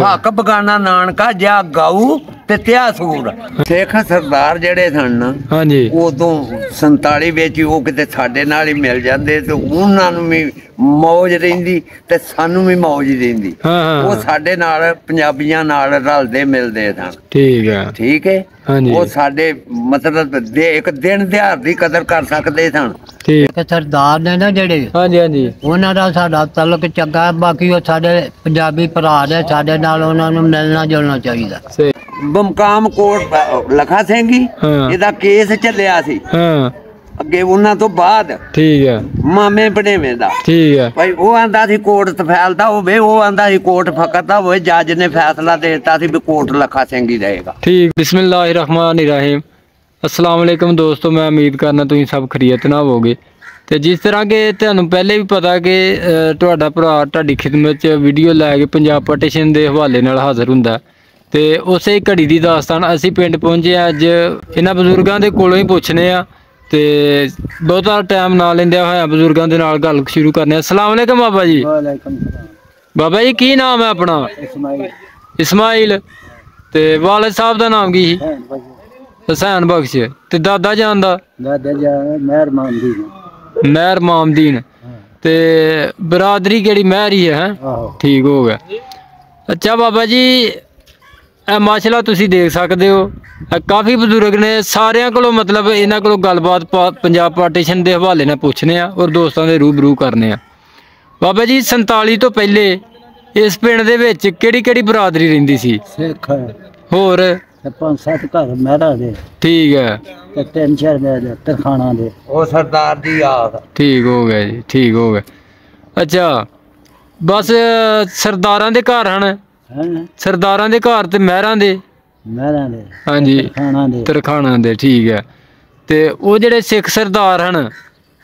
ਹੈ ਹੱਕ ਬਗਾਨਾ ਨਾਨਕਾ ਜਾ ਗਾਉ ਤੇ ਤਿਆ ਸੂਰ। ਸਿੱਖ ਸਰਦਾਰ ਜਿਹੜੇ ਸਨ ਨਾ ਹਾਂਜੀ। ਉਦੋਂ 47 ਵਿੱਚ ਹੀ ਉਹ ਕਿਤੇ ਸਾਡੇ ਨਾਲ ਹੀ ਮਿਲ ਜਾਂਦੇ ਤੇ ਉਹਨਾਂ ਨੂੰ ਵੀ ਮੌਜ ਰਹਿੰਦੀ ਤੇ ਸਾਨੂੰ ਵੀ ਮੌਜ ਰਹਿੰਦੀ। ਹਾਂ ਹਾਂ ਉਹ ਸਾਡੇ ਨਾਲ ਪੰਜਾਬੀਆਂ ਨਾਲ ਰਲਦੇ ਮਿਲਦੇ ਸਨ। ਠੀਕ ਹੈ। ਠੀਕ ਹੈ? ਹਾਂਜੀ। ਉਹ ਸਾਡੇ ਮਤਲਬ ਦੇ ਇੱਕ ਦਿਨ ਦਿਹਾੜ ਦੀ ਕਦਰ ਕਰ ਸਕਦੇ ਸਨ। ਠੀਕ। ਕਿ ਸਰਦਾਰ ਨੇ ਨਾ ਜਿਹੜੇ ਹਾਂਜੀ ਹਾਂਜੀ। ਉਹਨਾਂ ਦਾ ਸਾਡਾ ਤਲਕ ਚੰਗਾ ਹੈ ਬਾਕੀ ਉਹ ਸਾਡੇ ਪੰਜਾਬੀ ਭਰਾ ਨੇ ਸਾਡੇ ਨਾਲ ਉਹਨਾਂ ਨੂੰ ਮਿਲਣਾ ਜੁਲਣਾ ਚਾਹੀਦਾ। ਸਹੀ। ਬਮਕਾਮ ਕੋਟ ਲਖਾ ਸਿੰਘ। ਇਹਦਾ ਕੇਸ ਚੱਲਿਆ ਸੀ। ਹਾਂ। ਅੱਗੇ ਉਹਨਾਂ ਤੋਂ ਬਾਅਦ ਠੀਕ ਹੈ ਮਾਮੇ ਬੜੇਵੇਂ ਦਾ। ਠੀਕ ਹੈ ਭਾਈ ਉਹ ਆਂਦਾ ਸੀ ਕੋਰਟ ਤਫੈਲਦਾ ਹੋਵੇ ਉਹ ਆਂਦਾ ਸੀ ਕੋਰਟ ਫਕਰਦਾ ਹੋਵੇ ਜੱਜ ਨੇ ਫੈਸਲਾ ਦੇ ਦਿੱਤਾ ਸੀ ਵੀ ਕੋਰਟ ਲਖਾ ਸਿੰਘ ਹੀ ਰਹੇਗਾ। ਠੀਕ ਬਿਸਮਿਲ੍ਲਾਹਿਰਰਹਿਮਾਨਿਰਰਹੀਮ ਅਸਲਾਮ ਵਾਲੇਕਮ ਦੋਸਤੋ ਮੈਂ ਉਮੀਦ ਕਰਨਾ ਤੁਸੀਂ ਸਭ ਖਰੀਅਤ ਨਾ ਹੋਵੋਗੇ। ਤੇ ਜਿਸ ਤਰ੍ਹਾਂ ਕਿ ਤੁਹਾਨੂੰ ਪਹਿਲੇ ਵੀ ਪਤਾ ਕਿ ਤੁਹਾਡਾ ਭਰਾ ਤੁਹਾਡੀ ਖਿਦਮਤ 'ਚ ਵੀਡੀਓ ਲੈ ਕੇ ਪੰਜਾਬ ਪਾਰਟੀਸ਼ਨ ਦੇ ਹਵਾਲੇ ਨਾਲ ਹਾਜ਼ਰ ਹੁੰਦਾ। ਤੇ ਉਸੇ ਘੜੀ ਦੀ ਦਾਸਤਾਨ ਅਸੀਂ ਪਿੰਡ ਪਹੁੰਚੇ ਹਾਂ। ਅੱਜ ਇਹਨਾਂ ਬਜ਼ੁਰਗਾਂ ਦੇ ਕੋਲੋਂ ਹੀ ਪੁੱਛਨੇ ਆ ਤੇ ਬਹੁਤਾ ਟਾਈਮ ਨਾ ਲੈਂਦਿਆਂ ਹੋਇਆ ਬਜ਼ੁਰਗਾਂ ਦੇ ਨਾਲ ਗੱਲ ਸ਼ੁਰੂ ਕਰਨੇ ਆ ਅਸਲਾਮ ਵਾਲੇਕਮ ਬਾਬਾ ਜੀ। ਵਾਲੇਕਮ ਸਲਾਮ। ਬਾਬਾ ਜੀ ਕੀ ਨਾਮ ਹੈ ਆਪਣਾ? ਇਸਮਾਈਲ। ਇਸਮਾਈਲ। ਤੇ ਵਾਲਿਦ ਸਾਹਿਬ ਦਾ ਨਾਮ ਕੀ ਸੀ? ਹਸੈਨ ਬਖਸ਼। ਤੇ ਦਾਦਾ ਜਾਨ ਦਾ? ਦਾਦਾ ਜੀ ਮਿਹਰਬਾਨ ਦੀ ਮਹਿਰ ਮਾਮਦੀਨ। ਤੇ ਬਰਾਦਰੀ ਕਿਹੜੀ? ਮਹਿਰ ਹੀ ਠੀਕ ਹੋ ਗਿਆ। ਅੱਛਾ ਬਾਬਾ ਜੀ ਇਹ ਮਾਸ਼ਾਅੱਲਾ ਤੁਸੀਂ ਦੇਖ ਸਕਦੇ ਹੋ। ਇਹ ਕਾਫੀ ਬਜ਼ੁਰਗ ਨੇ ਸਾਰਿਆਂ ਕੋਲੋਂ ਮਤਲਬ ਇਹਨਾਂ ਕੋਲੋਂ ਗੱਲਬਾਤ ਪੰਜਾਬ ਪਾਰਟੀਸ਼ਨ ਦੇ ਹਵਾਲੇ ਨਾਲ ਪੁੱਛਨੇ ਆ ਔਰ ਦੋਸਤਾਂ ਦੇ ਰੂਬਰੂ ਕਰਨੇ ਆ ਬਾਬਾ ਜੀ 47 ਤੋਂ ਪਹਿਲੇ ਇਸ ਪਿੰਡ ਦੇ ਵਿੱਚ ਕਿਹੜੀ ਕਿਹੜੀ ਬਰਾਦਰੀ ਰਹਿੰਦੀ ਸੀ? ਸਿੱਖ ਹੋਰ? ਤੇ ਪੰਜ ਸੱਤ ਘਰ ਮਹਿਰਾ ਦੇ। ਠੀਕ ਹੈ। ਤੇ ਤਿੰਨ ਚਾਰ ਦੇ ਤਰਖਾਣਾ ਦੇ। ਉਹ ਸਰਦਾਰ ਦੀ ਆਖ ਠੀਕ ਹੋ ਗਿਆ ਜੀ ਠੀਕ ਹੋ ਗਿਆ। ਅੱਛਾ ਬਸ ਸਰਦਾਰਾਂ ਦੇ ਘਰ ਹਨ। ਸਰਦਾਰਾਂ ਦੇ ਘਰ ਤੇ ਮਹਿਰਾਂ ਦੇ? ਮਹਿਰਾ ਦੇ ਹਾਂਜੀ। ਖਾਣਾ ਦੇ। ਤਰਖਾਣਾ ਦੇ ਠੀਕ ਹੈ। ਤੇ ਉਹ ਜਿਹੜੇ ਸਿੱਖ ਸਰਦਾਰ ਹਨ?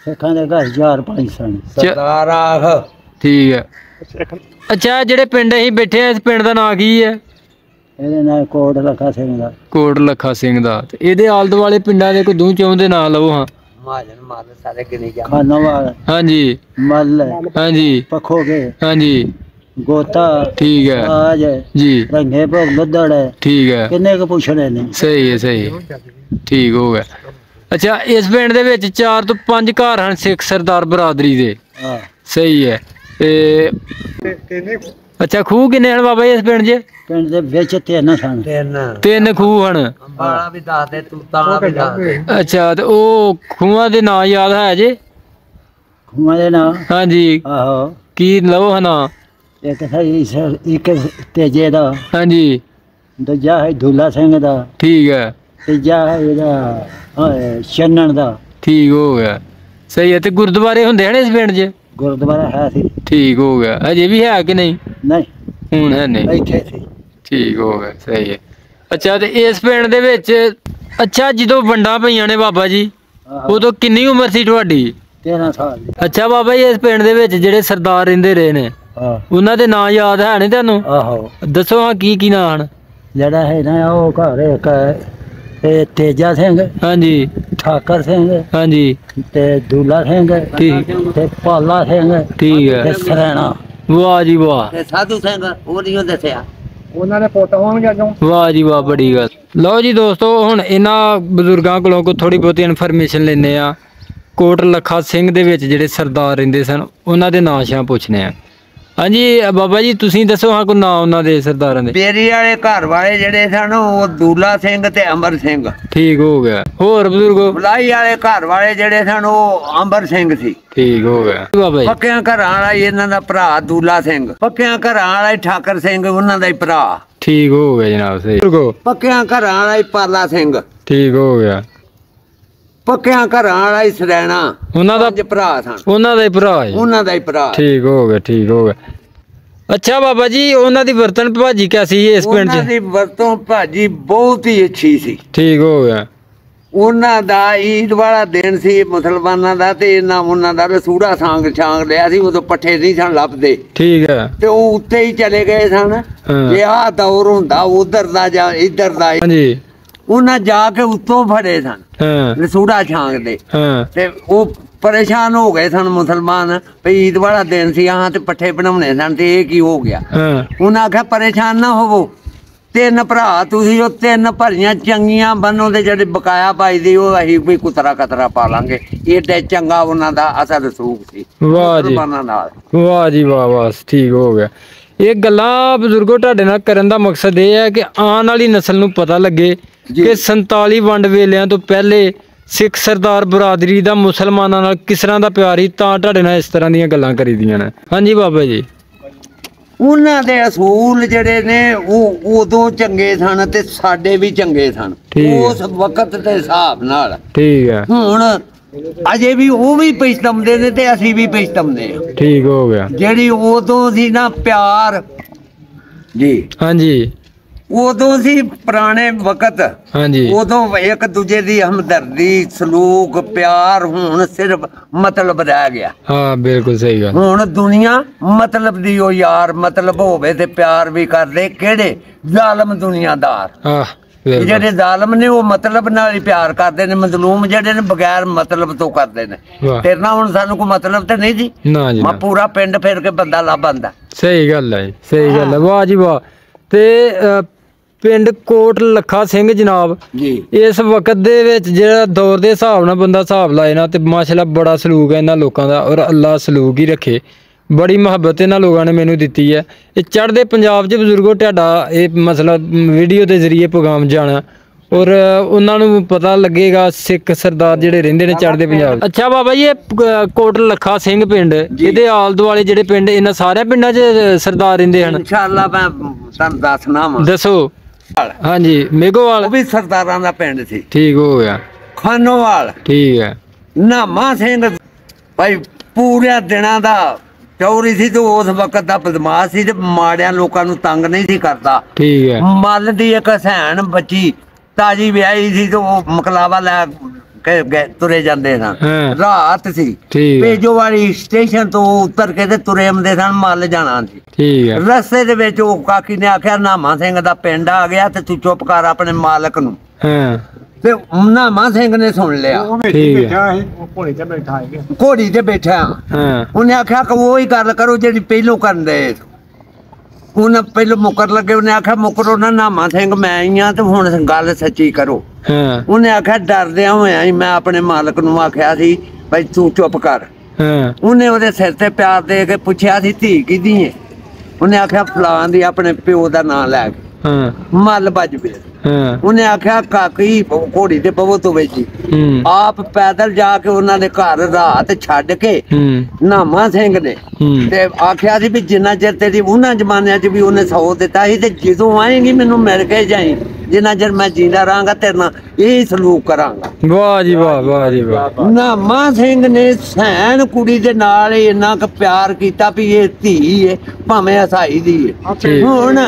ਸਿੱਖਾਂ ਦੇ ਘਰ ਚਾਰ ਪੰਜ ਸਨ। ਸਰਦਾਰ ਆਖ। ਠੀਕ ਹੈ। ਅੱਛਾ ਜਿਹੜੇ ਪਿੰਡ ਅਸੀਂ ਬੈਠੇ ਆ ਇਸ ਪਿੰਡ ਦਾ ਨਾਂ ਕੀ ਹੈ? ਇਹਦੇ ਨਾਲ ਕੋਟ ਲਖਾ ਸਿੰਘ ਦਾ। ਕੋਟ ਲੱਖਾ ਸਿੰਘ ਦਾ। ਤੇ ਇਹਦੇ ਆਲ ਦੁਆਲੇ ਪਿੰਡਾਂ ਦੇ ਕੋਈ ਦੂ ਚੌਂ ਦੇ ਨਾਂ ਲਵੋ ਹਾਂ। ਮਾਜਨ ਮਾਲ ਸਾਰੇ ਗਿਣੇ ਜਾ ਖਾਨਾਵਾਲ ਹਾਂਜੀ। ਮੱਲ ਹਾਂਜੀ। ਪਖੋਗੇ। ਹਾਂਜੀ। ਗੋਤਾ ਠੀਕ ਹੈ। ਆਜ ਜੀ। ਰੰਗੇ ਭੋਗ ਲੱਦੜ ਠੀਕ ਹੈ। ਕਿੰਨੇ ਕੁ ਪੁੱਛਣੇ ਨੇ? ਸਹੀ ਹੈ ਸਹੀ ਹੈ। ਠੀਕ ਹੋ ਗਿਆ। ਅੱਛਾ ਇਸ ਪਿੰਡ ਦੇ ਵਿੱਚ 4 ਤੋਂ 5 ਘਰ ਹਨ ਸਿੱਖ ਸਰਦਾਰ ਬਰਾਦਰੀ ਦੇ। ਹਾਂ। ਸਹੀ ਹੈ। ਤੇ ਅੱਛਾ ਖੂਹ ਕਿੰਨੇ ਹਨ ਬਾਬਾ ਜੀ ਇਸ ਪਿੰਡ 'ਚ? ਪਿੰਡ ਦੇ ਵਿੱਚ ਤਿੰਨ ਸਨ। ਤਿੰਨ। ਤਿੰਨ ਖੂਹ ਹਨ। ਅੰਬਾਲਾ ਵੀ ਦੱਸ ਦੇ ਤੂਤਾਂ ਵੀ ਦੱਸ ਦੇ। ਅੱਛਾ ਤੇ ਉਹ ਖੂਹਾਂ ਦੇ ਨਾਂ ਯਾਦ ਹੈ ਜੇ? ਖੂਹਾਂ ਦੇ ਨਾਂ? ਹਾਂਜੀ। ਆਹੋ। ਕੀ ਲਓ ਹਨਾ ਇੱਕ ਸਹੀ ਸਰ ਇੱਕ ਤੇਜੇ ਦਾ। ਹਾਂਜੀ। ਦੂਜਾ ਹੈ ਦੁੱਲਾ ਸਿੰਘ ਦਾ। ਠੀਕ ਹੈ। ਤੀਜਾ ਹੈ ਇਹਦਾ ਅਹ, ਛੰਨਣ ਦਾ। ਠੀਕ ਹੋ ਗਿਆ। ਸਹੀ ਹੈ ਤੇ ਗੁਰਦੁਆਰੇ ਹੁੰਦੇ ਹਨ ਇਸ ਪਿੰਡ 'ਚ? ਗੁਰਦੁਆਰਾ ਹੈ ਸੀ। ਠੀਕ ਹੋ ਗਿਆ। ਅਜੇ ਵੀ ਹੈ ਕਿ ਨਹੀਂ? ਨਹੀਂ। ਹੁਣ ਹੈ ਨਹੀਂ। ਇੱਥੇ ਸੀ। ਠੀਕ ਹੋ ਗਿਆ ਸਹੀ ਹੈ। ਅੱਛਾ ਤੇ ਇਸ ਪਿੰਡ ਦੇ ਵਿੱਚ ਅੱਛਾ ਜਦੋਂ ਵੰਡਾਂ ਪਈਆਂ ਨੇ ਬਾਬਾ ਜੀ ਆਹੋ। ਉਦੋਂ ਕਿੰਨੀ ਉਮਰ ਸੀ ਤੁਹਾਡੀ? 13 ਸਾਲ ਦੀ। ਅੱਛਾ ਬਾਬਾ ਜੀ ਇਸ ਪਿੰਡ ਦੇ ਵਿੱਚ ਜਿਹੜੇ ਸਰਦਾਰ ਰਹਿੰਦੇ ਰਹੇ ਨੇ। ਉਹਨਾਂ ਦੇ ਨਾਂ ਯਾਦ ਹੈ ਨੇ ਤੁਹਾਨੂੰ ਆਹੋ। ਦੱਸੋ ਹਾਂ ਕੀ ਕੀ ਨਾਂ ਹਨ? ਜਿਹੜਾ ਹੈ ਨਾ ਉਹ ਘਰ ਇੱਕ ਹੈ, ਇਹ ਤੇਜਾ ਸਿੰਘ ਹਾਂਜੀ। ਠਾਕਰ ਸਿੰਘ ਹਾਂਜੀ। ਤੇ ਦੁੱਲਾ ਸਿੰਘ ਠੀਕ। ਤੇ ਪਾਲਾ ਸਿੰਘ ਠੀਕ ਤੇ ਹੈ ਸਰੈਣਾ ਵਾਹ ਜੀ ਵਾਹ। ਤੇ ਸਾਧੂ ਸਿੰਘ ਉਹ ਨਹੀਂ ਦੱਸਿਆ। ਉਹਨਾਂ ਦੇ ਪੁੱਤ ਹੋਣਗੇ ਅੱਗੋਂ। ਵਾਹ ਜੀ ਵਾਹ ਬੜੀ ਗੱਲ। ਲਓ ਜੀ ਦੋਸਤੋ ਹੁਣ ਇਹਨਾਂ ਬਜ਼ੁਰਗਾਂ ਕੋਲੋਂ ਕੋ ਥੋੜੀ ਬਹੁਤੀ ਇਨਫੋਰਮੇਸ਼ਨ ਲੈਨੇ ਆ ਕੋਟ ਲੱਖਾ ਸਿੰਘ ਦੇ ਵਿੱਚ ਜਿਹੜੇ ਸਰਦਾਰ ਰਹਿੰਦੇ ਸਨ ਉਹਨਾਂ ਦੇ ਨਾਂ ਸ਼ਾਂ ਪੁੱਛਨੇ ਆ ਹਾਂਜੀ ਬਾਬਾ ਜੀ ਤੁਸੀਂ ਦੱਸੋ ਹਾਂ ਕੋ ਨਾਂ ਉਹਨਾਂ ਦੇ ਸਰਦਾਰਾਂ ਦੇ। ਬੇਰੀ ਵਾਲੇ ਘਰ ਵਾਲੇ ਜਿਹੜੇ ਸਨ ਉਹ ਦੂਲਾ ਸਿੰਘ ਤੇ ਅਮਰ ਸਿੰਘ। ਠੀਕ ਹੋ ਗਿਆ। ਹੋਰ ਬਜ਼ੁਰਗੋ? ਬਲਾਈ ਵਾਲੇ ਘਰ ਵਾਲੇ ਜਿਹੜੇ ਸਨ ਉਹ ਅੰਬਰ ਸਿੰਘ ਸੀ। ਠੀਕ ਹੋ ਗਿਆ। ਬਾਬਾ ਜੀ। ਪੱਕਿਆਂ ਘਰਾਂ ਵਾਲਾ ਹੀ ਇਹਨਾਂ ਦਾ ਭਰਾ ਦੂਲਾ ਸਿੰਘ। ਪੱਕਿਆਂ ਘਰਾਂ ਵਾਲਾ ਹੀ ਠਾਕਰ ਸਿੰਘ ਉਹਨਾਂ ਦਾ ਹੀ ਭਰਾ। ਠੀਕ ਹੋ ਗਿਆ ਜਨਾਬ ਸਹੀ। ਬਜ਼ੁਰਗੋ ਪੱਕਿਆਂ ਘਰਾਂ ਵਾਲਾ ਹੀ ਪਾਲਾ ਸਿੰਘ। ਠੀਕ ਹੋ ਗਿਆ। ਪੱਕਿਆਂ ਘਰਾਂ ਵਾਲਾ ਹੀ ਸਰੈਣਾ ਉਹਨਾਂ ਦਾ ਪੰਜ ਭਰਾ ਸਨ। ਉਹਨਾਂ ਦਾ ਹੀ ਭਰਾ ਹੈ। ਉਹਨਾਂ ਦਾ ਹੀ ਭਰਾ। ਠੀਕ ਹੋ ਗਿਆ ਠੀਕ ਹੋ ਗਿਆ। ਅੱਛਾ ਬਾਬਾ ਜੀ ਉਹਨਾਂ ਦੀ ਵਰਤਨ ਭਾਜੀ ਕੈਸੀ ਇਸ ਪਿੰਡ ਉਹਨਾਂ 'ਚ? ਦੀ ਵਰਤੋਂ ਭਾਜੀ ਬਹੁਤ ਹੀ ਅੱਛੀ ਸੀ। ਠੀਕ ਹੋ ਗਿਆ। ਉਹਨਾਂ ਦਾ ਈਦ ਵਾਲਾ ਦਿਨ ਸੀ ਮੁਸਲਮਾਨਾਂ ਦਾ ਤੇ ਇਹਨਾਂ ਉਹਨਾਂ ਦਾ ਰਸੂੜਾ ਸਾਂਗ ਛਾਂਗ ਲਿਆ ਸੀ ਉਦੋਂ ਪੱਠੇ ਨਹੀਂ ਸਨ ਲੱਭਦੇ। ਠੀਕ ਹੈ। ਤੇ ਉਹ ਉੱਤੇ ਹੀ ਚਲੇ ਗਏ ਸਨ। ਜੇ ਆਹ ਦੌਰ ਹੁੰਦਾ ਉਧਰ ਦਾ ਜਾਂ ਇੱਧਰ ਦਾ। ਹਾਂਜੀ। ਉਹਨਾਂ ਜਾ ਕੇ ਉੱਤੋਂ ਫੜੇ ਸਨ। ਹਾਂ। ਲਸੂੜਾ ਛਾਂਗ ਦੇ। ਹਾਂ। ਤੇ ਉਹ ਪਰੇਸ਼ਾਨ ਹੋ ਗਏ ਸਨ ਮੁਸਲਮਾਨ। ਵੀ ਈਦ ਵਾਲਾ ਦਿਨ ਸੀ ਆਹਾਂ ਤੇ ਪੱਠੇ ਬਣਾਉਣੇ ਸਨ ਤੇ ਇਹ ਕੀ ਹੋ ਗਿਆ? ਉਹਨਾਂ ਆਖਿਆ ਪਰੇਸ਼ਾਨ ਨਾ ਹੋਵੋ। ਤਿੰਨ ਭਰਾ ਤੁਸੀਂ ਉਹ ਤਿੰਨ ਭਰੀਆਂ ਚੰਗੀਆਂ ਬੰਨੋ ਦੇ ਜਿਹੜੇ ਬਕਾਇਆ ਪਾਈ ਦੀ ਉਹ ਅਸੀਂ ਵੀ ਕੁਤਰਾ ਕਤਰਾ ਪਾ ਲਾਂਗੇ। ਏਡੇ ਚੰਗਾ ਉਹਨਾਂ ਦਾ ਅਸਰ ਰਸੂਖ ਸੀ। ਵਾਹ ਜੀ। ਨਾਲ। ਵਾਹ ਜੀ ਵਾਹ ਬਸ ਠੀਕ ਹੋ ਗਿਆ। ਇਹ ਗੱਲਾਂ ਬਜ਼ੁਰਗੋ ਤੁਹਾਡੇ ਨਾਲ ਕਰਨ ਦਾ ਮਕਸਦ ਇਹ ਹੈ ਕਿ ਆਉਣ ਵਾਲੀ ਨਸਲ ਨੂੰ ਪਤਾ ਲੱਗੇ ਕਿ 47 ਵੰਡ ਵੇਲਿਆਂ ਤੋਂ ਪਹਿਲੇ ਸਿੱਖ ਸਰਦਾਰ ਬਰਾਦਰੀ ਦਾ ਮੁਸਲਮਾਨਾਂ ਨਾਲ ਕਿਸ ਤਰ੍ਹਾਂ ਦਾ ਪਿਆਰ ਸੀ ਤਾਂ ਤੁਹਾਡੇ ਨਾਲ ਇਸ ਤਰ੍ਹਾਂ ਦੀਆਂ ਗੱਲਾਂ ਕਰੀਦੀਆਂ ਨੇ। ਹਾਂਜੀ ਬਾਬਾ ਜੀ। ਉਹਨਾਂ ਦੇ ਅਸੂਲ ਜਿਹੜੇ ਨੇ ਉਹ ਉਦੋਂ ਚੰਗੇ ਸਨ ਤੇ ਸਾਡੇ ਵੀ ਚੰਗੇ ਸਨ। ਉਸ ਵਕਤ ਦੇ ਹਿਸਾਬ ਨਾਲ। ਠੀਕ ਹੈ। ਹੁਣ ਅਜੇ ਵੀ ਉਹ ਵੀ ਪਛਤਾਉਂਦੇ ਨੇ ਤੇ ਅਸੀਂ ਵੀ ਪਛਤਾਉਂਦੇ ਹਾਂ। ਠੀਕ ਹੋ ਗਿਆ। ਜਿਹੜੀ ਉਦੋਂ ਸੀ ਨਾ ਪਿਆਰ। ਜੀ। ਹਾਂਜੀ। ਉਦੋਂ ਸੀ ਪੁਰਾਣੇ ਵਕਤ। ਹਾਂਜੀ। ਉਦੋਂ ਇੱਕ ਦੂਜੇ ਦੀ ਹਮਦਰਦੀ ਸਲੂਕ ਪਿਆਰ ਹੁਣ ਸਿਰਫ ਮਤਲਬ ਰਹਿ ਗਿਆ। ਹਾਂ ਬਿਲਕੁਲ ਸਹੀ ਗੱਲ। ਹੁਣ ਦੁਨੀਆ ਮਤਲਬ ਦੀ ਉਹ ਯਾਰ ਮਤਲਬ ਹੋਵੇ ਤੇ ਪਿਆਰ ਵੀ ਕਰਦੇ ਕਿਹੜੇ? ਜ਼ਾਲਮ ਦੁਨੀਆਦਾਰ। ਆਹ। ਜਿਹੜੇ ਜ਼ਾਲਮ ਨੇ ਉਹ ਮਤਲਬ ਨਾਲ ਹੀ ਪਿਆਰ ਕਰਦੇ ਨੇ ਮਜ਼ਲੂਮ ਜਿਹੜੇ ਨੇ ਬਗੈਰ ਮਤਲਬ ਤੋਂ ਕਰਦੇ ਨੇ। ਤੇਰੇ ਨਾਲ ਹੁਣ ਸਾਨੂੰ ਕੋਈ ਮਤਲਬ ਤੇ ਨਹੀਂ ਜੀ। ਨਾ ਜੀ ਮੈਂ। ਪੂਰਾ ਪਿੰਡ ਫਿਰ ਕੇ ਬੰਦਾ ਲੱਭ ਆਂਦਾ ਸਹੀ ਗੱਲ ਹੈ ਸਹੀ ਗੱਲ ਹੈ। ਵਾਹ ਜੀ ਵਾਹ। ਤੇ ਪਿੰਡ ਕੋਟ ਲੱਖਾ ਸਿੰਘ ਜਨਾਬ ਜੀ। ਇਸ ਵਕਤ ਦੇ ਵਿੱਚ ਜਿਹੜਾ ਦੌਰ ਦੇ ਹਿਸਾਬ ਨਾਲ ਬੰਦਾ ਹਿਸਾਬ ਲਾਏ ਨਾ ਤੇ ਮਾਸ਼ਾਅੱਲਾ ਬੜਾ ਸਲੂਕ ਹੈ ਇਹਨਾਂ ਲੋਕਾਂ ਦਾ ਔਰ ਅੱਲਾ ਸਲੂਕ ਹੀ ਰੱਖੇ। ਬੜੀ ਮੁਹੱਬਤ ਇਹਨਾਂ ਲੋਕਾਂ ਨੇ ਮੈਨੂੰ ਦਿੱਤੀ ਹੈ। ਇਹ ਚੜ੍ਹਦੇ ਪੰਜਾਬ 'ਚ ਬਜ਼ੁਰਗੋ ਤੁਹਾਡਾ ਇਹ ਮਸਲਾ ਵੀਡੀਓ ਦੇ ਜ਼ਰੀਏ ਪੈਗਾਮ ਜਾਣਾ। ਔਰ ਉਹਨਾਂ ਨੂੰ ਪਤਾ ਲੱਗੇਗਾ ਸਿੱਖ ਸਰਦਾਰ ਜਿਹੜੇ ਰਹਿੰਦੇ ਨੇ ਚੜ੍ਹਦੇ ਪੰਜਾਬ। ਅੱਛਾ ਬਾਬਾ ਜੀ ਇਹ ਕੋਟ ਲੱਖਾ ਸਿੰਘ ਪਿੰਡ ਇਹਦੇ ਆਲ ਦੁਆਲੇ ਜਿਹੜੇ ਪਿੰਡ ਇਹਨਾਂ ਸਾਰਿਆਂ ਪਿੰਡਾਂ 'ਚ ਸਰਦਾਰ ਰਹਿੰਦੇ ਹਨ? ਇਨਸ਼ਾਅੱਲਾ ਮੈਂ ਤੁਹਾਨੂੰ ਦੱਸਣਾ ਵਾ। ਦੱਸੋ। ਹਾਂਜੀ ਉਹ ਮੇਗੋਵਾਲ ਵੀ ਸਰਦਾਰਾਂ ਦਾ ਪਿੰਡ ਸੀ। ਠੀਕ ਹੋ ਗਿਆ। ਖਾਨੋਵਾਲ। ਠੀਕ ਹੈ। ਨਾਮਾ ਸਿੰਘ ਭਾਈ ਪੂਰੇ ਦਿਨਾਂ ਦਾ ਚੌਰੀ ਸੀ ਤੇ ਉਸ ਵਕਤ ਦਾ ਬਦਮਾਸ਼ ਸੀ ਤੇ ਮਾੜਿਆਂ ਲੋਕਾਂ ਨੂੰ ਤੰਗ ਨਹੀਂ ਸੀ ਕਰਦਾ। ਠੀਕ ਹੈ। ਮੱਲ ਦੀ ਇੱਕ ਹਸੈਨ ਬੱਚੀ ਤਾਜੀ ਵਿਆਹੀ ਸੀ ਤੇ ਉਹ ਮਕਲਾਵਾ ਲੈ ਕੇ ਗਏ- ਤੁਰੇ ਜਾਂਦੇ ਸਨ। ਹਾਂ। ਰਾਤ ਸੀ। ਠੀਕ ਹੈ। ਪੇਜੋ ਵਾਲੀ ਸਟੇਸ਼ਨ ਤੋਂ ਉਤਰ ਕੇ ਤੇ ਤੁਰੇ ਆਉਂਦੇ ਸਨ ਮੱਲ ਜਾਣਾ ਸੀ। ਠੀਕ ਹੈ। ਰਸਤੇ ਦੇ ਵਿੱਚ ਉਹ ਕਾਕੀ ਨੇ ਆਖਿਆ ਨਾਮਾ ਸਿੰਘ ਦਾ ਪਿੰਡ ਆ ਗਿਆ ਤੇ ਤੂੰ ਚੁੱਪ ਕਰ ਆਪਣੇ ਮਾਲਕ ਨੂੰ। ਹਾਂ। ਤੇ ਨਾਮਾ ਸਿੰਘ ਨੇ ਸੁਣ ਲਿਆ। ਠੀਕ ਹੈ। ਘੋੜੀ ਤੇ ਬੈਠਾ ਹਾਂ। ਉਹਨੇ ਆਖਿਆ ਕਿ ਉਹ ਹੀ ਗੱਲ ਕਰੋ ਜਿਹੜੀ ਪਹਿਲੋਂ ਕਰਨ ਦੇ। ਉਹਨੇ ਪਹਿਲੋਂ ਮੁਕਰ ਲੱਗੇ ਉਹਨੇ ਆਖਿਆ ਮੁਕਰੋ ਨਾ ਨਾਮਾ ਸਿੰਘ ਮੈਂ ਹੀ ਆ ਤੇ ਹੁਣ ਗੱਲ ਸੱਚੀ ਕਰੋ। ਹਾਂ। ਉਹਨੇ ਆਖਿਆ ਡਰਦਿਆਂ ਹੋਇਆਂ ਹੀ ਮੈਂ ਆਪਣੇ ਮਾਲਕ ਨੂੰ ਆਖਿਆ ਸੀ ਭਾਈ ਤੂੰ ਚੁੱਪ ਕਰ। ਹਾਂ। ਉਹਨੇ ਉਹਦੇ ਸਿਰ ਤੇ ਪਿਆਰ ਦੇ ਕੇ ਪੁੱਛਿਆ ਸੀ ਧੀ ਕਿਹਦੀ ਏ? ਉਹਨੇ ਆਖਿਆ ਫਲਾਣ ਦੀ ਆਪਣੇ ਪਿਓ ਦਾ ਨਾਂ ਲੈ ਕੇ। ਹਾਂ। ਮੱਲ ਵੱਜ ਪਿਆ। ਹਾਂ ਉਹਨੇ ਆਖਿਆ ਕਾਕੀ ਘੋੜੀ ਤੇ ਪਵੋ ਤੋਂ ਵੇਚੀ। ਹੂੰ। ਆਪ ਪੈਦਲ ਜਾ ਕੇ ਉਹਨਾਂ ਦੇ ਘਰ ਰਾਤ ਛੱਡ ਕੇ ਹੂੰ। ਨਾਮਾ ਸਿੰਘ ਨੇ ਹੂੰ। ਤੇ ਆਖਿਆ ਸੀ ਵੀ ਜਿੰਨਾ ਚਿਰ ਤੇਰੀ ਉਹਨਾਂ ਜ਼ਮਾਨਿਆਂ 'ਚ ਵੀ ਉਹਨੇ ਸੌ ਦਿੱਤਾ ਸੀ ਤੇ ਜਦੋਂ ਆਏਗੀ ਮੈਨੂੰ ਮਿਲ ਕੇ ਜਾਈ ਜਿੰਨਾ ਚਿਰ ਮੈਂ ਜਿੰਦਾ ਰਹਾਂਗਾ ਤੇਰੇ ਨਾਲ ਇਹ ਸਲੂਕ ਕਰਾਂਗਾ। ਵਾਹ ਜੀ ਵਾਹ ਵਾਹ ਜੀ ਵਾਹ। ਨਾਮਾ ਸਿੰਘ ਨੇ ਸੈਨ ਕੁੜੀ ਦੇ ਨਾਲ ਹੀ ਇੰਨਾ ਕੁ ਪਿਆਰ ਕੀਤਾ ਵੀ ਇਹ ਧੀ ਏ ਭਾਵੇਂ ਹਸਾਈ ਦੀ ਠੀਕ। ਹੁਣ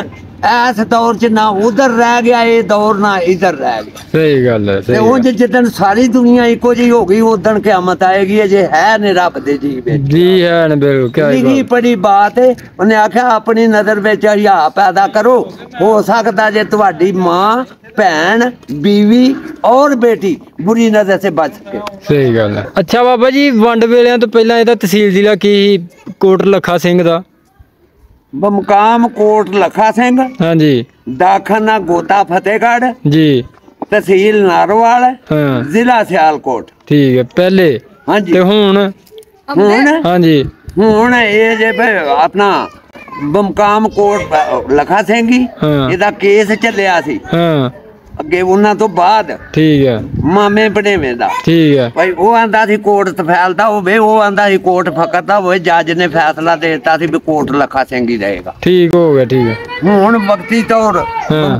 ਐਸ ਦੌਰ 'ਚ ਨਾ ਉਧਰ ਰਹਿ ਗਿਆ ਇਹ ਦੌਰ ਨਾ ਇਧਰ ਰਹਿ ਗਿਆ ਸਹੀ ਗੱਲ ਹੈ ਤੇ ਸਹੀ ਉਹ ਗੱਲ। ਜਿੱਦਣ ਸਾਰੀ ਦੁਨੀਆ ਇੱਕੋ ਜਿਹੀ ਹੋ ਗਈ ਉਦਣ ਕਿਆਮਤ ਆਏਗੀ ਅਜੇ ਹੈ ਨੇ ਰੱਬ ਦੇ ਜੀਵ ਵਿੱਚ ਜੀ ਹੈ ਨਾ ਬਿਲਕੁਲ ਬਾਤ। ਬੜੀ ਬਾਤ ਹੈ ਉਹਨੇ ਆਖਿਆ ਆਪਣੀ ਨਜ਼ਰ ਵਿੱਚ ਹਿਆ ਪੈਦਾ ਕਰੋ ਹੋ ਸਕਦਾ ਜੇ ਤੁਹਾਡੀ ਮਾਂ ਭੈਣ ਬੀਵੀ ਔਰ ਬੇਟੀ ਬੁਰੀ ਨਜ਼ਰ ਸੇ ਬਚ ਸਕੇ ਸਹੀ ਗੱਲ ਹੈ ਅੱਛਾ ਬਾਬਾ ਜੀ ਵੰਡ ਵੇਲਿਆਂ ਤੋਂ ਪਹਿਲਾਂ ਇਹਦਾ ਤਹਿਸੀਲ ਜ਼ਿਲ੍ਹਾ ਕੀ? ਕੋਟ ਲੱਖਾ ਸਿੰਘ ਦਾ ਬਮਕਾਮ ਕੋਟ ਲਖਾ ਸਿੰਘ ਹਾਂਜੀ। ਦਾਖਾਨਾ ਗੋਤਾ ਫਤਿਹਗੜ੍ਹ ਜੀ। ਤਹਿਸੀਲ ਨਾਰੋਵਾਲ ਹਾਂ। ਜ਼ਿਲ੍ਹਾ ਸਿਆਲਕੋਟ। ਠੀਕ ਹੈ ਪਹਿਲੇ। ਹਾਂਜੀ। ਤੇ ਹੁਣ? ਹੁਣ? ਹਾਂਜੀ। ਹੁਣ ਇਹ ਜੇ ਭਈ ਆਪਣਾ ਬਮਕਾਮ ਕੋਟ ਲਖਾ ਸਿੰਘ। ਇਹਦਾ ਕੇਸ ਚੱਲਿਆ ਸੀ। ਹਾਂ। ਅੱਗੇ ਉਹਨਾਂ ਤੋਂ ਬਾਅਦ ਠੀਕ ਹੈ ਮਾਮੇ ਬੜੇਵੇਂ ਦਾ ਠੀਕ ਹੈ ਭਾਈ ਉਹ ਆਂਦਾ ਸੀ ਕੋਰਟ ਤਫੈਲਦਾ ਹੋਵੇ ਉਹ ਆਂਦਾ ਸੀ ਕੋਰਟ ਫਕਰਦਾ ਹੋਵੇ ਜੱਜ ਨੇ ਫੈਸਲਾ ਦੇ ਦਿੱਤਾ ਸੀ ਵੀ ਕੋਰਟ ਲੱਖਾ ਸਿੰਘ ਹੀ ਰਹੇਗਾ ਠੀਕ ਹੋ ਗਿਆ ਠੀਕ ਹੈ ਹੁਣ ਵਕਤੀ ਤੌਰ।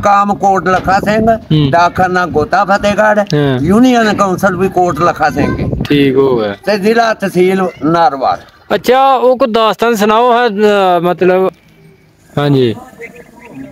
ਕਾਮ ਕੋਰਟ ਲੱਖਾ ਸਿੰਘ। ਡਾਕਖਾਨਾ ਗੋਤਾ ਫਤਿਹਗੜ੍ਹ। ਯੂਨੀਅਨ ਕਾਉਂਸਲ ਵੀ ਕੋਰਟ ਲੱਖਾ ਸਿੰਘ। ਠੀਕ ਹੋ ਗਿਆ ਤੇ ਜ਼ਿਲ੍ਹਾ ਤਹਿਸੀਲ ਨਾਰਵਾਲ ਅੱਛਾ ਉਹ ਕੋ ਦਾਸਤਾਨ ਸੁਣਾਓ ਮਤਲਬ ਹਾਂਜੀ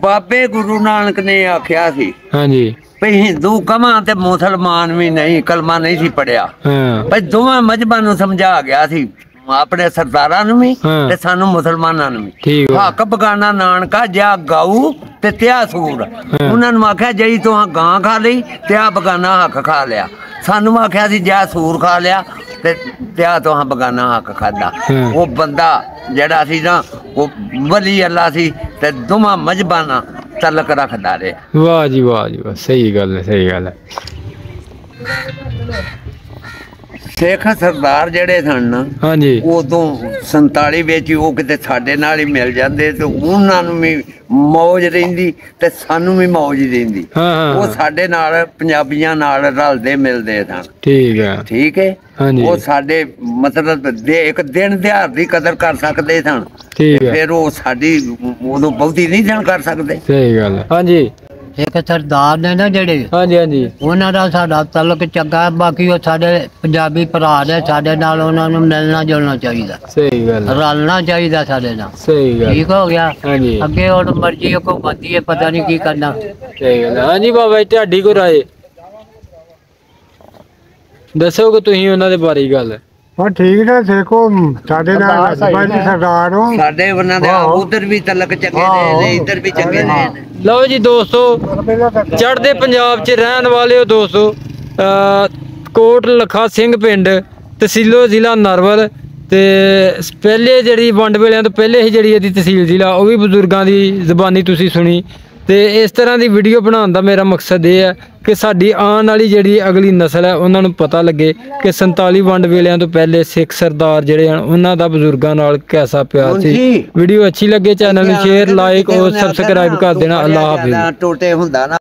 ਬਾਬੇ ਗੁਰੂ ਨਾਨਕ ਨੇ ਆਖਿਆ ਸੀ ਹਾਂਜੀ। ਵੀ ਹਿੰਦੂ ਕਮਾਂ ਤੇ ਮੁਸਲਮਾਨ ਵੀ ਨਹੀਂ ਕਲਮਾ ਨਹੀਂ ਸੀ ਪੜਿਆ ਹਾਂ। ਭਾਈ ਦੋਵਾਂ ਮਜਬਾਂ ਨੂੰ ਸਮਝਾ ਗਿਆ ਸੀ ਆਪਣੇ ਸਰਦਾਰਾਂ ਨੂੰ ਵੀ ਹਾਂ। ਤੇ ਸਾਨੂੰ ਮੁਸਲਮਾਨਾਂ ਨੂੰ ਵੀ। ਠੀਕ ਹੋ ਹੱਕ ਬਗਾਨਾ ਨਾਨਕਾ ਜਾ ਗਾਉ ਤੇ ਤਿਆ ਸੂਰ। ਉਹਨਾਂ ਨੂੰ ਆਖਿਆ ਜਈ ਤੂੰ ਗਾਂ ਖਾ ਲਈ ਤੇ ਆ ਬਗਾਨਾ ਹੱਕ ਖਾ ਲਿਆ। ਸਾਨੂੰ ਆਖਿਆ ਸੀ ਜਾ ਸੂਰ ਖਾ ਲਿਆ ਤੇ ਤਿਆ ਤੋਂ ਬਗਾਨਾ ਹੱਕ ਖਾਦਾ ਹਾਂ। ਉਹ ਬੰਦਾ ਜਿਹੜਾ ਸੀ ਨਾ ਉਹ ਵਲੀ ਅੱਲਾ ਸੀ ਤੇ ਦੋਵਾਂ ਮਜਬਾਨਾ ਤਲਕ ਰੱਖਦਾ ਰਿਹਾ। ਵਾਹ ਜੀ ਵਾਹ ਜੀ ਵਾਹ। ਸਹੀ ਗੱਲ ਹੈ ਸਹੀ ਗੱਲ ਹੈ। ਸਿੱਖ ਸਰਦਾਰ ਜਿਹੜੇ ਸਨ ਨਾ ਹਾਂਜੀ। ਉਦੋਂ 47 ਵਿੱਚ ਉਹ ਕਿਤੇ ਸਾਡੇ ਨਾਲ ਹੀ ਮਿਲ ਜਾਂਦੇ ਤੇ ਉਹਨਾਂ ਨੂੰ ਵੀ ਮੌਜ ਰਹਿੰਦੀ ਤੇ ਸਾਨੂੰ ਵੀ ਮੌਜ ਹੀ ਰਹਿੰਦੀ ਉਹ ਸਾਡੇ ਨਾਲ ਪੰਜਾਬੀਆਂ ਨਾਲ ਰਲਦੇ ਮਿਲਦੇ ਸਨ। ਠੀਕ ਹੈ। ਠੀਕ ਹੈ? ਉਹ ਸਾਡੇ ਮਤਲਬ ਦੇ ਇੱਕ ਦਿਨ ਦਿਹਾੜ ਦੀ ਕਦਰ ਕਰ ਸਕਦੇ ਸਨ। ਠੀਕ ਹੈ। ਫਿਰ ਉਹ ਸਾਡੀ ਉਦੋਂ ਬਹੁਤੀ ਨਹੀਂ ਸਨ ਕਰ ਸਕਦੇ। ਸਹੀ ਗੱਲ ਹਾਂਜੀ। ਇੱਕ ਸਰਦਾਰ ਨੇ ਨਾ ਜਿਹੜੇ ਹਾਂਜੀ ਹਾਂਜੀ। ਉਹਨਾਂ ਦਾ ਸਾਡਾ ਤਾਲੁਕ ਚੰਗਾ ਹੈ ਬਾਕੀ ਉਹ ਸਾਡੇ ਪੰਜਾਬੀ ਭਰਾ ਨੇ ਸਾਡੇ ਨਾਲ ਉਹਨਾਂ ਨੂੰ ਮਿਲਣਾ ਜੁਲਣਾ ਚਾਹੀਦਾ। ਸਹੀ ਗੱਲ ਹੈ। ਰਲਣਾ ਚਾਹੀਦਾ ਸਾਡੇ ਨਾਲ। ਸਹੀ ਗੱਲ ਠੀਕ ਹੋ ਗਿਆ? ਹਾਂਜੀ। ਅੱਗੇ ਹੁਣ ਮਰਜ਼ੀ ਕੋ ਬੰਦੀ ਹੈ ਪਤਾ ਨਹੀਂ ਕੀ ਕਰਨਾ। ਸਹੀ ਗੱਲ ਹੈ। ਹਾਂਜੀ ਬਾਬਾ ਜੀ ਤੁਹਾਡੀ ਕੋ ਰਾਏ? ਦੱਸੋ ਕਿ ਤੁਸੀਂ ਉਹਨਾਂ ਦੇ ਬਾਰੇ ਗੱਲ। ਹਾਂ ਠੀਕ ਨੇ ਦੇਖੋ ਸਾਡੇ ਨਾਲ ਸਰਪੰਚ ਸਰਦਾਰ ਹੋ। ਸਾਡੇ ਉਹਨਾਂ ਦੇ ਉਧਰ ਵੀ ਤਲਕ ਚੰਗੇ ਨੇ ਇੱਧਰ ਵੀ ਚੰਗੇ ਨੇ। ਲਓ ਜੀ ਦੋਸਤੋ ਚੜ੍ਹਦੇ ਪੰਜਾਬ 'ਚ ਰਹਿਣ ਵਾਲਿਓ ਦੋਸਤੋ ਅ, ਕੋਟ ਲਖਾ ਸਿੰਘ ਪਿੰਡ ਤਹਿਸੀਲੋ ਜ਼ਿਲ੍ਹਾ ਨਰਵਲ ਤੇ ਪਹਿਲੇ ਜਿਹੜੀ ਵੰਡ ਵੇਲਿਆਂ ਤੋਂ ਪਹਿਲੇ ਹੀ ਜਿਹੜੀ ਇਹਦੀ ਤਹਿਸੀਲ ਜ਼ਿਲ੍ਹਾ ਉਹ ਵੀ ਬਜ਼ੁਰਗਾਂ ਦੀ ਜ਼ੁਬਾਨੀ ਤੁਸੀਂ ਸੁਣੀ। ਤੇ ਇਸ ਤਰ੍ਹਾਂ ਦੀ ਵੀਡੀਓ ਬਣਾਉਣ ਦਾ ਮੇਰਾ ਮਕਸਦ ਇਹ ਹੈ ਕਿ ਸਾਡੀ ਆਉਣ ਵਾਲੀ ਜਿਹੜੀ ਅਗਲੀ ਨਸਲ ਹੈ ਉਹਨਾਂ ਨੂੰ ਪਤਾ ਲੱਗੇ ਕਿ 47 ਵੰਡ ਵੇਲਿਆਂ ਤੋਂ ਪਹਿਲੇ ਸਿੱਖ ਸਰਦਾਰ ਜਿਹੜੇ ਹਨ ਉਹਨਾਂ ਦਾ ਬਜ਼ੁਰਗਾਂ ਨਾਲ ਕੈਸਾ ਪਿਆਰ ਸੀ। ਵੀਡੀਓ ਅੱਛੀ ਲੱਗੇ ਚੈਨਲ ਨੂੰ ਸ਼ੇਅਰ ਲਾਈਕ ਔਰ ਸਬਸਕ੍ਰਾਈਬ ਕਰ ਦੇਣਾ। ਅੱਲਾਹ ਹਾਫਿਜ਼। ਟੋਟੇ ਹੁੰਦਾ ਨਾ।